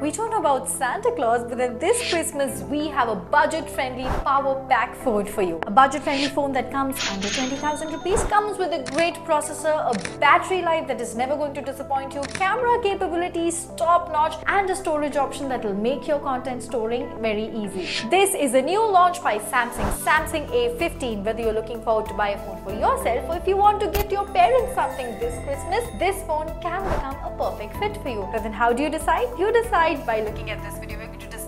We know about Santa Claus, but then this Christmas we have a budget-friendly power pack phone for you. A budget-friendly phone that comes under 20,000 rupees, comes with a great processor, a battery life that is never going to disappoint you, camera capabilities top-notch, and a storage option that will make your content storing very easy. This is a new launch by Samsung, Samsung A15. Whether you're looking forward to buy a phone for yourself or if you want to get your parents something this Christmas, this phone can become a perfect fit for you. But then how do you decide? You decide by looking at this video.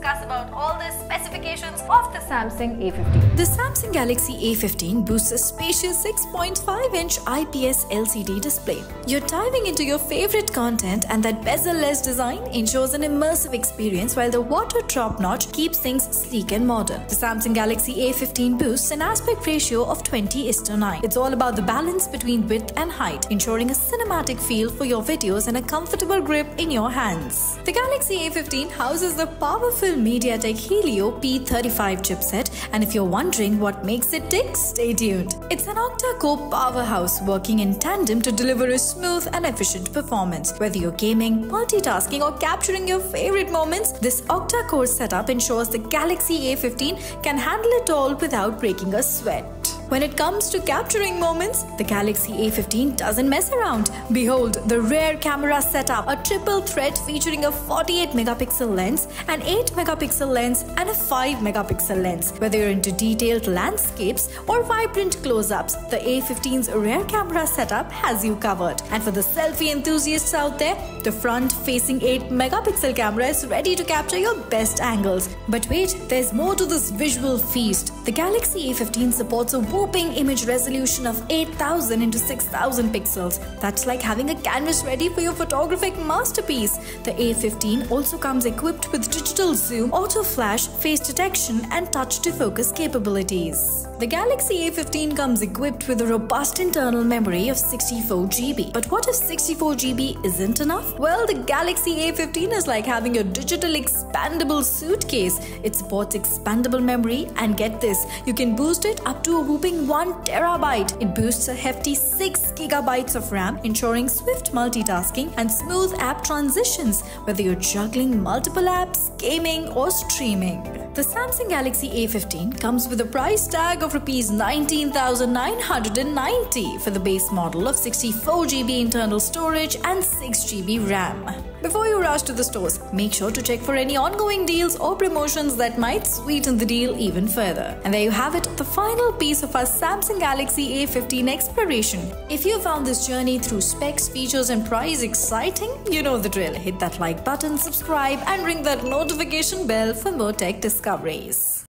Discuss about all the specifications of the Samsung A15. The Samsung Galaxy A15 boasts a spacious 6.5-inch IPS LCD display. You're diving into your favorite content and that bezel-less design ensures an immersive experience while the water drop notch keeps things sleek and modern. The Samsung Galaxy A15 boasts an aspect ratio of 20 is to 9. It's all about the balance between width and height, ensuring a cinematic feel for your videos and a comfortable grip in your hands. The Galaxy A15 houses the powerful MediaTek Helio P35 chipset and if you're wondering what makes it tick, stay tuned. It's an octa-core powerhouse working in tandem to deliver a smooth and efficient performance. Whether you're gaming, multitasking or capturing your favorite moments, this octa-core setup ensures the Galaxy A15 can handle it all without breaking a sweat. When it comes to capturing moments, the Galaxy A15 doesn't mess around. Behold the rare camera setup, a triple threat featuring a 48 megapixel lens, an 8 megapixel lens and a 5 megapixel lens. Whether you're into detailed landscapes or vibrant close-ups, the A15's rear camera setup has you covered. And for the selfie enthusiasts out there, the front-facing 8 megapixel camera is ready to capture your best angles. But wait, there's more to this visual feast. The Galaxy A15 supports a whopping image resolution of 8000 into 6000 pixels. That's like having a canvas ready for your photographic masterpiece. The A15 also comes equipped with digital zoom, auto flash, face detection, and touch to focus capabilities. The Galaxy A15 comes equipped with a robust internal memory of 64GB. But what if 64GB isn't enough? Well, the Galaxy A15 is like having a digital expandable suitcase. It supports expandable memory and get this, you can boost it up to a whooping 1 terabyte. It boosts a hefty 6 gigabytes of RAM, ensuring swift multitasking and smooth app transitions, whether you're juggling multiple apps, gaming or streaming. The Samsung Galaxy A15 comes with a price tag of Rs 19,990 for the base model of 64GB internal storage and 6GB RAM. Before you rush to the stores, make sure to check for any ongoing deals or promotions that might sweeten the deal even further. And there you have it, the final piece of our Samsung Galaxy A15 exploration. If you found this journey through specs, features and price exciting, you know the drill. Hit that like button, subscribe and ring that notification bell for more tech discoveries.